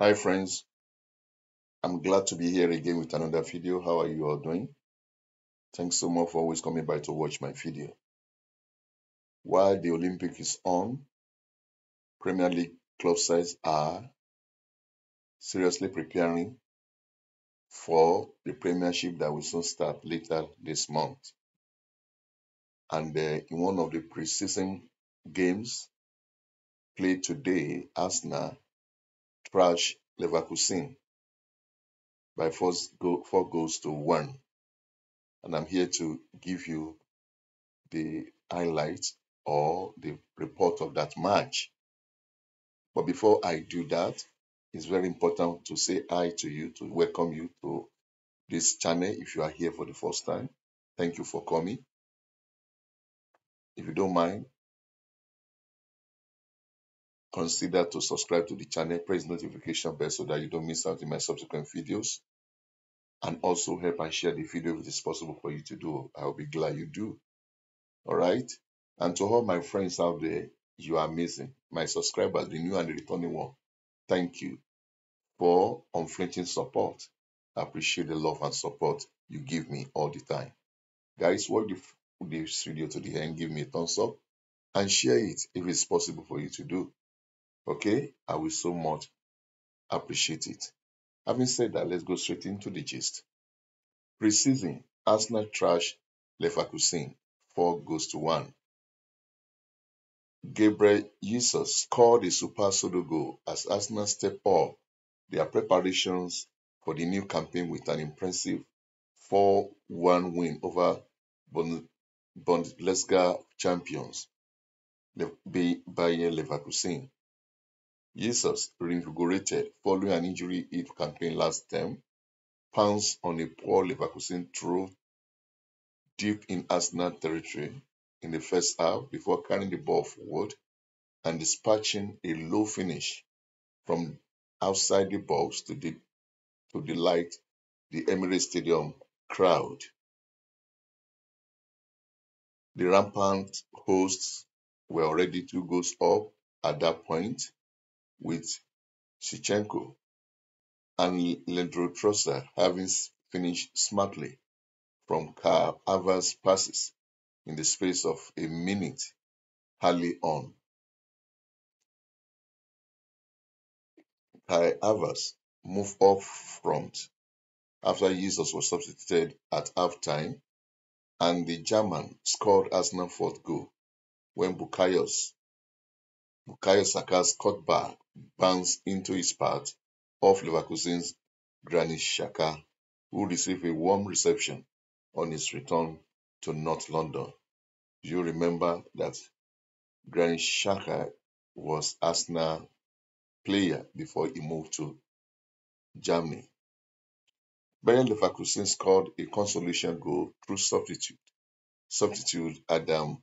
Hi friends, I'm glad to be here again with another video. How are you all doing? Thanks so much for always coming by to watch my video. While the Olympic is on, Premier League club sides are seriously preparing for the Premiership that will soon start later this month. And uh, in one of the preseason games played today, Arsenal trashed Leverkusen by four, go, four goals to one. And I'm here to give you the highlights or the report of that match. But before I do that, it's very important to say hi to you, to welcome you to this channel if you are here for the first time. Thank you for coming. If you don't mind, consider to subscribe to the channel, press notification bell so that you don't miss out in my subsequent videos. And also help and share the video if it is possible for you to do. I'll be glad you do. All right. And to all my friends out there, you are amazing. My subscribers, the new and the returning one, thank you for unflinching support. I appreciate the love and support you give me all the time. Guys, watch this video to the end, give me a thumbs up and share it if it's possible for you to do. Okay? I will so much appreciate it. Having said that, let's go straight into the gist. Preseason, Arsenal trash Leverkusen, four goes to one. Gabriel Jesus scored a super solo goal as Arsenal step up their preparations for the new campaign with an impressive 4-1 win over Bundesliga champions Le- Bay- Bayer Leverkusen. Jesus, reinvigorated following an injury-hit campaign last term, pounced on a poor Leverkusen throw deep in Arsenal territory in the first half before carrying the ball forward and dispatching a low finish from outside the box to, to delight the Emirates Stadium crowd. The rampant hosts were already two goals up at that point, with Shevchenko and Leandro Trossard having finished smartly from Kai passes in the space of a minute early on. Kai Havertz moved up front after Jesus was substituted at halftime, and the German scored Arsenal's fourth goal when Bukayo's Bukayo Saka's cutback bounced into his path off Leverkusen's Granit Xhaka, who received a warm reception on his return to North London. You remember that Granit Xhaka was Arsenal player before he moved to Germany. Bayer Leverkusen scored a consolation goal through substitute substitute Adam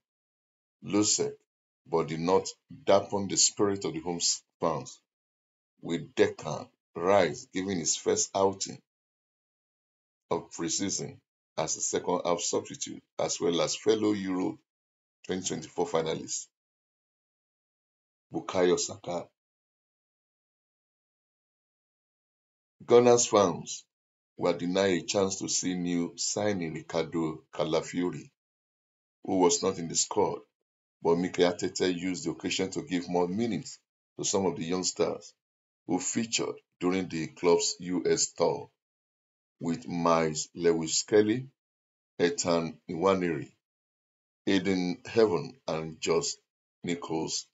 Hložek, but did not dampen the spirit of the home with Declan Rice giving his first outing of preseason as a second half substitute, as well as fellow Euro 2024 finalist Bukayo Saka. Gunners fans were denied a chance to see new signing Ricardo Calafiori, who was not in the squad, but Mikel Arteta used the occasion to give more minutes to some of the youngsters who featured during the club's US tour, with Myles Lewis-Skelly, Ethan Nwaneri, Ayden Heaven, and Josh Nichols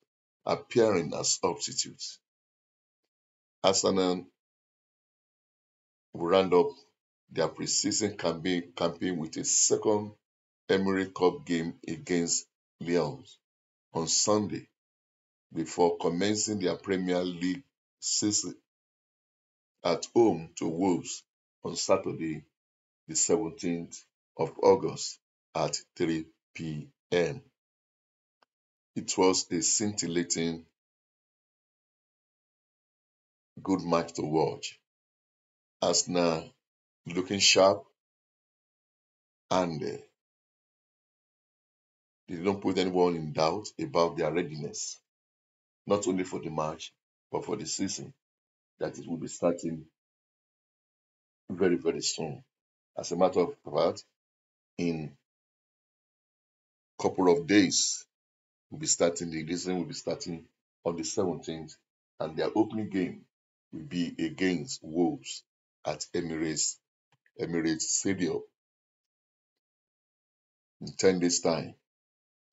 appearing as substitutes. Arsenal um, will round up their preseason campaign, campaign with a second Emirates Cup game against Lyon on Sunday before commencing their Premier League season at home to Wolves on Saturday, the 17th of August at 3 p.m. It was a scintillating good match to watch. Arsenal looking sharp and uh, they don't put anyone in doubt about their readiness, not only for the match, but for the season. that it will be starting very, very soon. As a matter of fact, in a couple of days, we'll be starting the season will be starting on the 17th, and their opening game will be against Wolves at Emirates Emirates Stadium in 10 days' time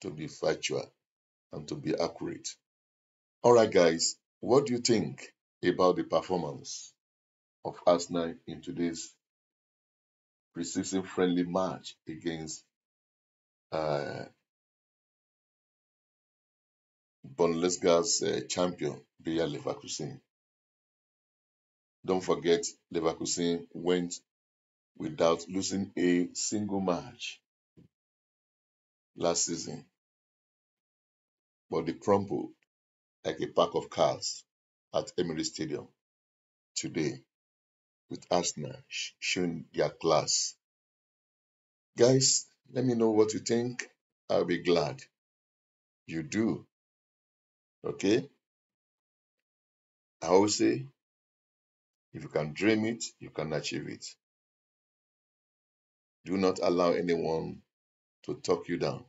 to be factual and to be accurate. All right, guys, what do you think about the performance of Arsenal in today's preseason friendly match against uh, Bundesliga's uh, champion, Bayer Leverkusen? Don't forget, Leverkusen went without losing a single match last season, but they crumbled like a pack of cards at Emirates Stadium today with Arsenal sh- showing their class. Guys, let me know what you think. I'll be glad you do. Okay? I always say, if you can dream it, you can achieve it. Do not allow anyone to talk you down.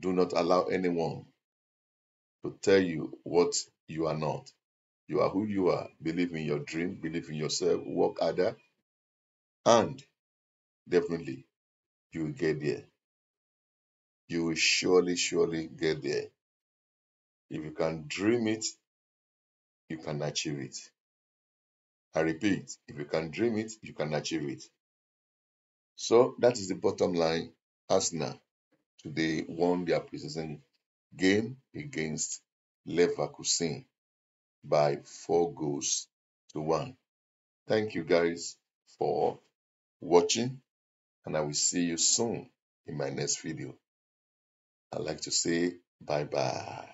Do not allow anyone to tell you what you are not. You are who you are. Believe in your dream, believe in yourself, work harder, and definitely you will get there. You will surely, surely get there. If you can dream it, you can achieve it. I repeat, if you can dream it, you can achieve it. So that is the bottom line. Arsenal today won their preseason game against Leverkusen by four goals to one. Thank you guys for watching, and I will see you soon in my next video. I'd like to say bye bye.